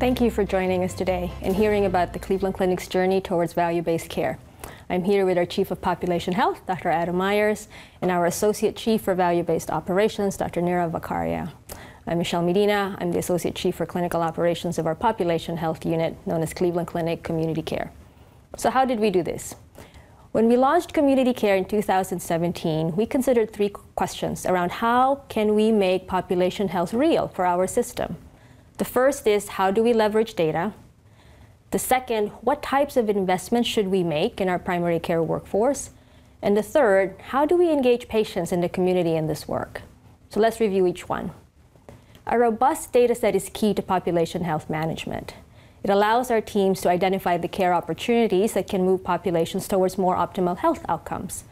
Thank you for joining us today and hearing about the Cleveland Clinic's journey towards value-based care. I'm here with our Chief of Population Health, Dr. Adam Myers, and our Associate Chief for Value-Based Operations, Dr. Nirav Vakharia. I'm Michelle Medina. I'm the Associate Chief for Clinical Operations of our Population Health Unit, known as Cleveland Clinic Community Care. So how did we do this? When we launched Community Care in 2017, we considered three questions around how can we make population health real for our system. The first is how do we leverage data? The second, what types of investments should we make in our primary care workforce? And the third, how do we engage patients in the community in this work? So let's review each one. A robust data set is key to population health management. It allows our teams to identify the care opportunities that can move populations towards more optimal health outcomes.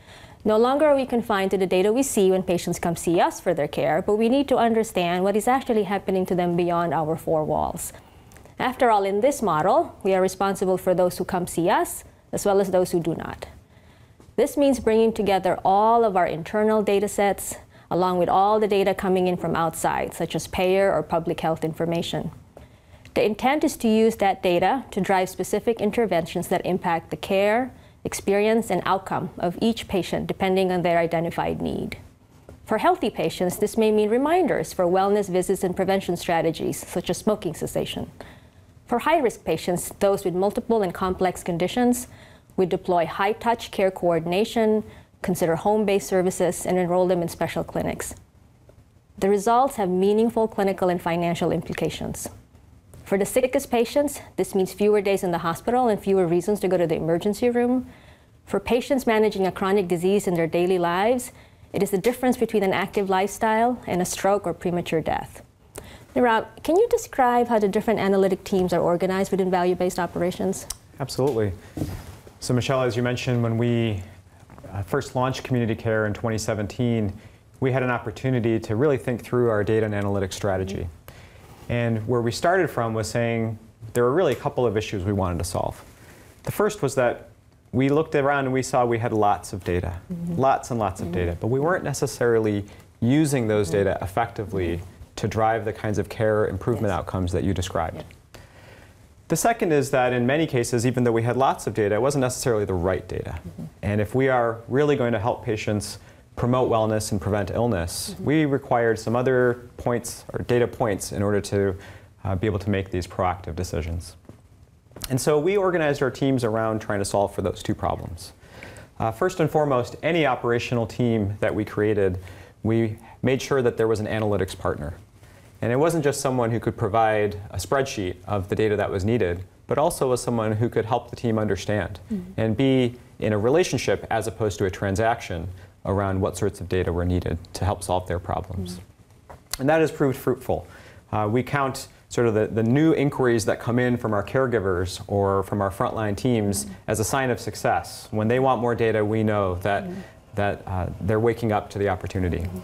No longer are we confined to the data we see when patients come see us for their care, but we need to understand what is actually happening to them beyond our four walls. After all, in this model, we are responsible for those who come see us, as well as those who do not. This means bringing together all of our internal data sets, along with all the data coming in from outside, such as payer or public health information. The intent is to use that data to drive specific interventions that impact the care, experience, and outcome of each patient depending on their identified need. For healthy patients, this may mean reminders for wellness visits and prevention strategies, such as smoking cessation. For high risk patients, those with multiple and complex conditions, we deploy high touch care coordination, consider home based services, and enroll them in special clinics. The results have meaningful clinical and financial implications. For the sickest patients, this means fewer days in the hospital and fewer reasons to go to the emergency room. For patients managing a chronic disease in their daily lives, it is the difference between an active lifestyle and a stroke or premature death. Now, Rob, can you describe how the different analytic teams are organized within value-based operations? Absolutely. So Michelle, as you mentioned, when we uh, first launched community care in 2017, we had an opportunity to really think through our data and analytics strategy. Mm -hmm. And where we started from was saying there were really a couple of issues we wanted to solve. The first was that we looked around and we saw we had lots of data, mm -hmm. lots and lots of mm -hmm. data, but we weren't necessarily using those mm-hmm. data effectively to drive the kinds of care improvement yes. outcomes that you described. The second is that in many cases, even though we had lots of data, it wasn't necessarily the right data. Mm -hmm. And if we are really going to help patients promote wellness and prevent illness, mm -hmm. we required some other points or data points in order to uh, be able to make these proactive decisions. And so we organized our teams around trying to solve for those two problems. Uh, first and foremost, any operational team that we created, we made sure that there was an analytics partner. And it wasn't just someone who could provide a spreadsheet of the data that was needed, but also was someone who could help the team understand mm -hmm. and be in a relationship as opposed to a transaction around what sorts of data were needed to help solve their problems. Mm -hmm. And that has proved fruitful. Uh, we count sort of the, the new inquiries that come in from our caregivers or from our frontline teams mm -hmm. as a sign of success. When they want more data, we know that, mm -hmm. that uh, they're waking up to the opportunity. Mm-hmm.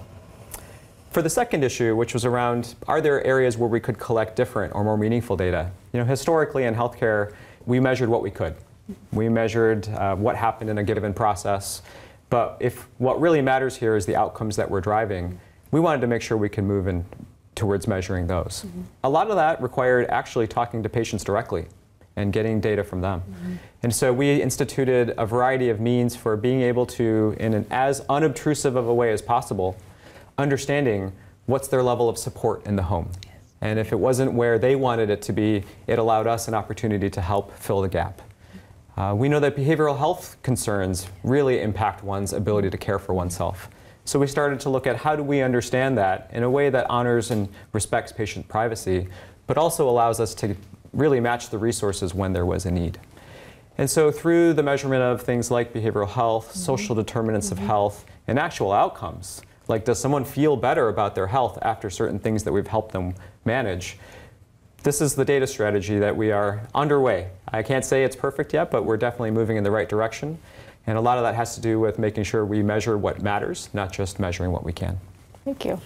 For the second issue, which was around are there areas where we could collect different or more meaningful data? You know, historically in healthcare, we measured what we could. Mm-hmm. We measured uh, what happened in a given process. But if what really matters here is the outcomes that we're driving, we wanted to make sure we can move in towards measuring those. Mm -hmm. A lot of that required actually talking to patients directly and getting data from them. Mm -hmm. And so we instituted a variety of means for being able to, in an as unobtrusive of a way as possible, understanding what's their level of support in the home. Yes. And if it wasn't where they wanted it to be, it allowed us an opportunity to help fill the gap. Uh, we know that behavioral health concerns really impact one's ability to care for oneself. So we started to look at how do we understand that in a way that honors and respects patient privacy, but also allows us to really match the resources when there was a need. And so through the measurement of things like behavioral health, mm -hmm. social determinants mm -hmm. of mm-hmm. health, and actual outcomes, like does someone feel better about their health after certain things that we've helped them manage, this is the data strategy that we are underway. I can't say it's perfect yet, but we're definitely moving in the right direction. And a lot of that has to do with making sure we measure what matters, not just measuring what we can. Thank you.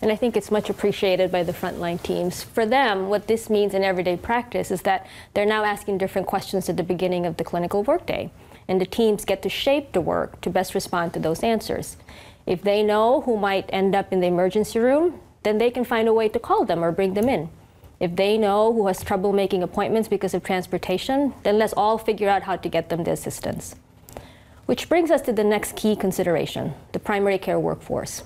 And I think it's much appreciated by the frontline teams. For them, what this means in everyday practice is that they're now asking different questions at the beginning of the clinical workday. And the teams get to shape the work to best respond to those answers. If they know who might end up in the emergency room, then they can find a way to call them or bring them in. If they know who has trouble making appointments because of transportation, then let's all figure out how to get them the assistance. Which brings us to the next key consideration the primary care workforce.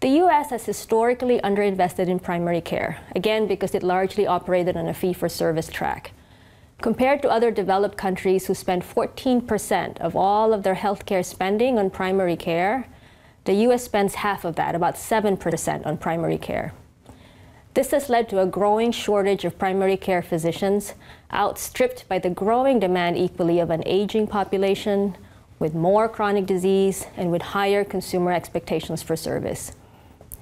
The US has historically underinvested in primary care, again because it largely operated on a fee for service track. Compared to other developed countries who spend 14% of all of their healthcare spending on primary care, the US spends half of that, about 7% on primary care. This has led to a growing shortage of primary care physicians, outstripped by the growing demand equally of an aging population with more chronic disease and with higher consumer expectations for service.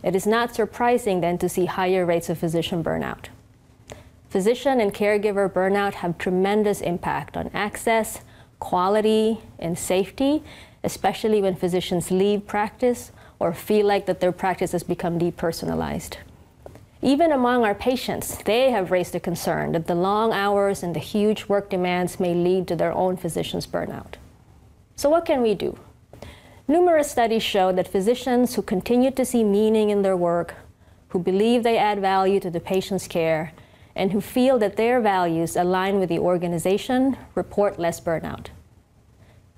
It is not surprising then to see higher rates of physician burnout. Physician and caregiver burnout have tremendous impact on access, quality, and safety, especially when physicians leave practice or feel like that their practice has become depersonalized. Even among our patients, they have raised a concern that the long hours and the huge work demands may lead to their own physician's burnout. So what can we do? Numerous studies show that physicians who continue to see meaning in their work, who believe they add value to the patient's care, and who feel that their values align with the organization report less burnout.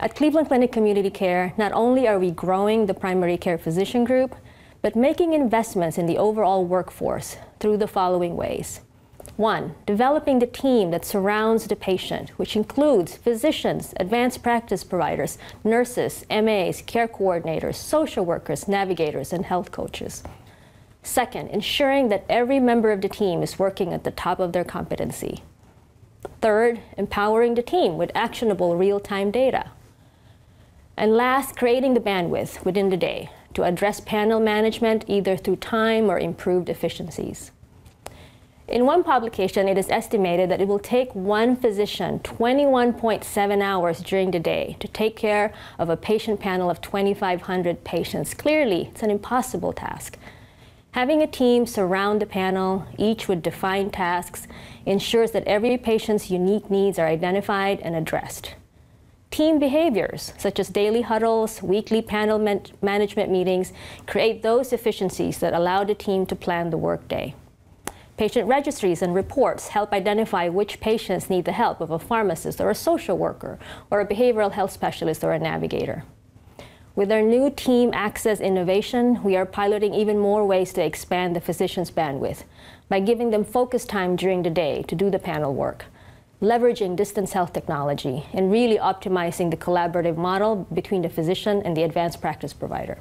At Cleveland Clinic Community Care, not only are we growing the primary care physician group, but making investments in the overall workforce through the following ways. One, developing the team that surrounds the patient, which includes physicians, advanced practice providers, nurses, MAs, care coordinators, social workers, navigators, and health coaches. Second, ensuring that every member of the team is working at the top of their competency. Third, empowering the team with actionable real-time data. And last, creating the bandwidth within the day to address panel management either through time or improved efficiencies. In one publication, it is estimated that it will take one physician 21.7 hours during the day to take care of a patient panel of 2,500 patients. Clearly, it's an impossible task. Having a team surround the panel, each with defined tasks, ensures that every patient's unique needs are identified and addressed. Team behaviors, such as daily huddles, weekly panel man management meetings, create those efficiencies that allow the team to plan the workday. Patient registries and reports help identify which patients need the help of a pharmacist or a social worker or a behavioral health specialist or a navigator. With our new team access innovation, we are piloting even more ways to expand the physician's bandwidth by giving them focus time during the day to do the panel work leveraging distance health technology, and really optimizing the collaborative model between the physician and the advanced practice provider.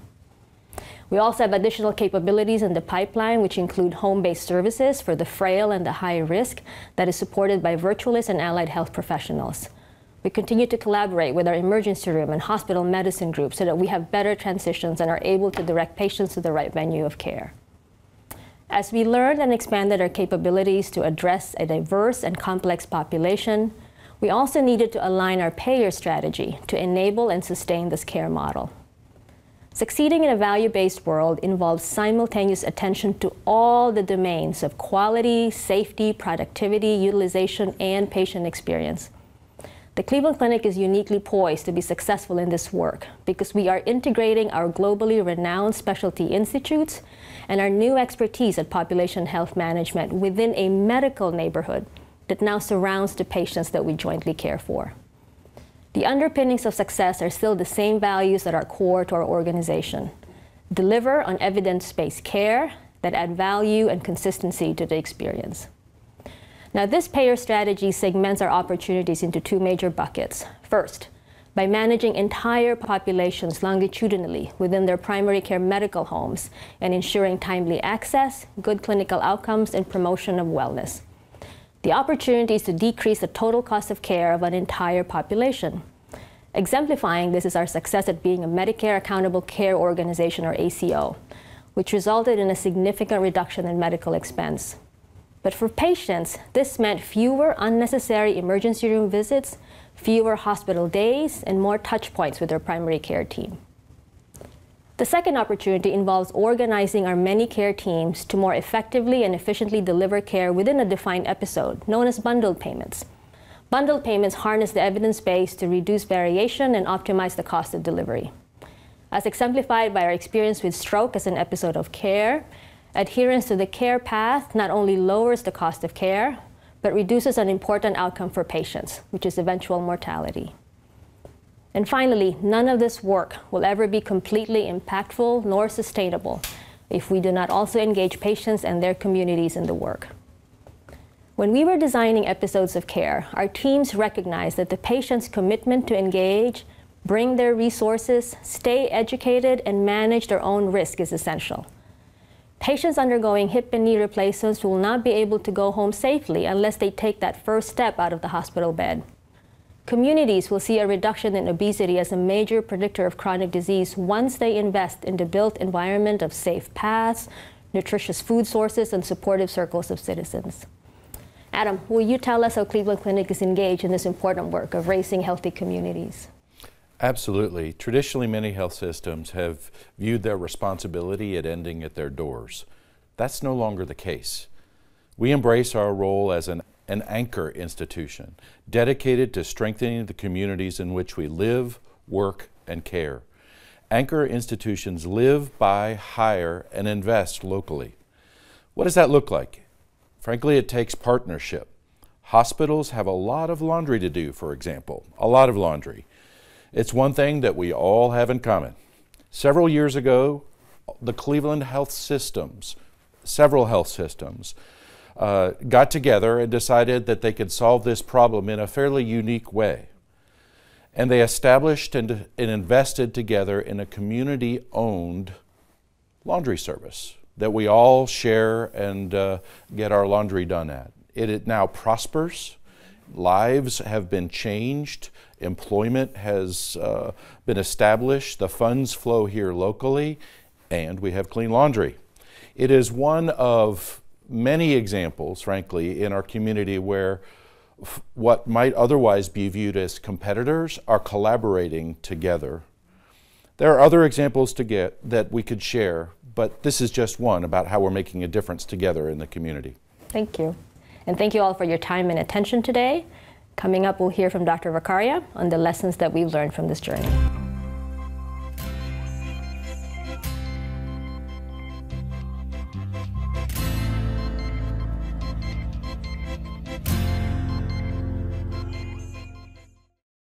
We also have additional capabilities in the pipeline, which include home-based services for the frail and the high risk that is supported by virtualists and allied health professionals. We continue to collaborate with our emergency room and hospital medicine groups so that we have better transitions and are able to direct patients to the right venue of care. As we learned and expanded our capabilities to address a diverse and complex population, we also needed to align our payer strategy to enable and sustain this care model. Succeeding in a value-based world involves simultaneous attention to all the domains of quality, safety, productivity, utilization, and patient experience. The Cleveland Clinic is uniquely poised to be successful in this work because we are integrating our globally renowned specialty institutes and our new expertise at population health management within a medical neighborhood that now surrounds the patients that we jointly care for. The underpinnings of success are still the same values that are core to our organization. Deliver on evidence-based care that add value and consistency to the experience. Now, this payer strategy segments our opportunities into two major buckets. First, by managing entire populations longitudinally within their primary care medical homes and ensuring timely access, good clinical outcomes, and promotion of wellness. The opportunity is to decrease the total cost of care of an entire population. Exemplifying this is our success at being a Medicare Accountable Care Organization, or ACO, which resulted in a significant reduction in medical expense. But for patients, this meant fewer unnecessary emergency room visits, fewer hospital days, and more touch points with their primary care team. The second opportunity involves organizing our many care teams to more effectively and efficiently deliver care within a defined episode, known as bundled payments. Bundled payments harness the evidence base to reduce variation and optimize the cost of delivery. As exemplified by our experience with stroke as an episode of care, Adherence to the care path not only lowers the cost of care, but reduces an important outcome for patients, which is eventual mortality. And finally, none of this work will ever be completely impactful nor sustainable if we do not also engage patients and their communities in the work. When we were designing episodes of care, our teams recognized that the patient's commitment to engage, bring their resources, stay educated, and manage their own risk is essential. Patients undergoing hip and knee replacements will not be able to go home safely unless they take that first step out of the hospital bed. Communities will see a reduction in obesity as a major predictor of chronic disease once they invest in the built environment of safe paths, nutritious food sources, and supportive circles of citizens. Adam, will you tell us how Cleveland Clinic is engaged in this important work of raising healthy communities? Absolutely. Traditionally, many health systems have viewed their responsibility at ending at their doors. That's no longer the case. We embrace our role as an, an anchor institution dedicated to strengthening the communities in which we live, work, and care. Anchor institutions live, buy, hire, and invest locally. What does that look like? Frankly, it takes partnership. Hospitals have a lot of laundry to do, for example, a lot of laundry. It's one thing that we all have in common. Several years ago, the Cleveland health systems, several health systems, uh, got together and decided that they could solve this problem in a fairly unique way. And they established and, and invested together in a community owned laundry service that we all share and uh, get our laundry done at. It, it now prospers. Lives have been changed. Employment has uh, been established. The funds flow here locally, and we have clean laundry. It is one of many examples, frankly, in our community where what might otherwise be viewed as competitors are collaborating together. There are other examples to get that we could share but this is just one about how we're making a difference together in the community. Thank you. And thank you all for your time and attention today. Coming up, we'll hear from Dr. Vakharia on the lessons that we've learned from this journey.